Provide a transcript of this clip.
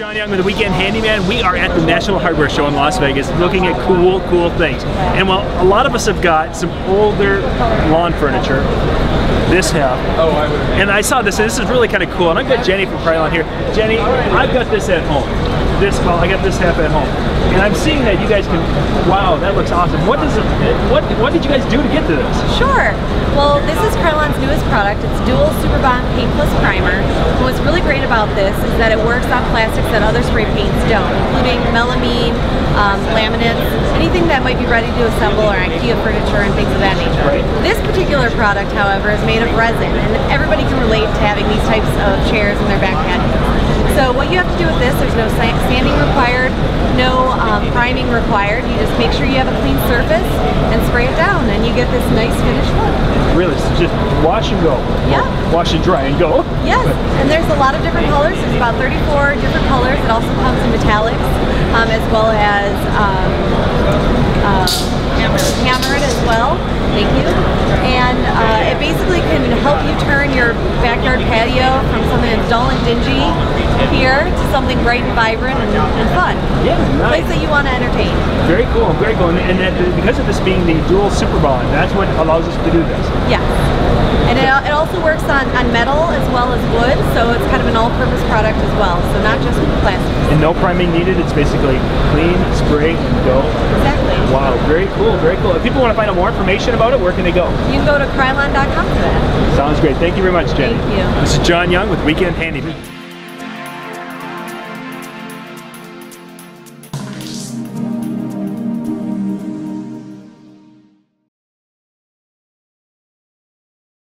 John Young with the Weekend Handyman. We are at the National Hardware Show in Las Vegas looking at cool, cool things. And while a lot of us have got some older lawn furniture, this half. Oh, I would. And I saw this, and this is really kind of cool. And I've got Jenny from Krylon here. Jenny, I've got this at home. This call, I got this half at home. And I'm seeing that you guys can, wow, that looks awesome. What does it, what, what did you guys do to get to this? Sure. Well, this is Krylon's newest product. It's dual Super Bond Paint Plus Primer. And what's really great about this is that it works on plastics that other spray paints don't, including melamine, um, laminates, anything that might be ready to assemble or IKEA furniture and things of that nature. Right. This particular product, however, is made of resin, and everybody can relate to having these types of chairs in their back patios. So what you have to do with this, there's no sanding required, no um, priming required. You just make sure you have a clean surface and spray it down and you get this nice finished look. Really, so just wash and go. Yeah. Wash and dry and go. Yes, and there's a lot of different colors. There's about 34 different colors. It also comes in metallics um, as well as um, uh, hammered as well. Thank you. And uh, it basically can help you turn your backyard patio something that's dull and dingy here to something bright and vibrant and, and fun. Yeah, nice. Place that you want to entertain. Very cool, very cool. And, and because of this being the dual super bond, that's what allows us to do this. Yeah. And it, it also works on, on metal as well as wood, so it's kind of an all-purpose product as well, so not just plastic. And no priming needed, it's basically clean, spray, and go. Exactly. Wow, very cool, very cool. If people want to find out more information about it, where can they go? You can go to krylon.com for that. Sounds great. Thank you very much, Jenny. Thank you. This is John Young with Weekend Handyman.